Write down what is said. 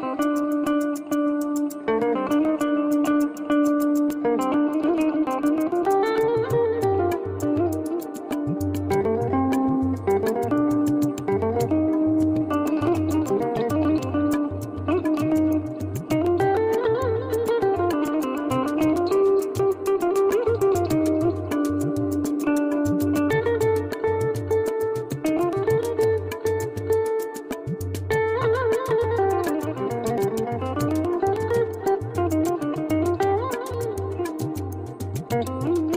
Bye. Bye.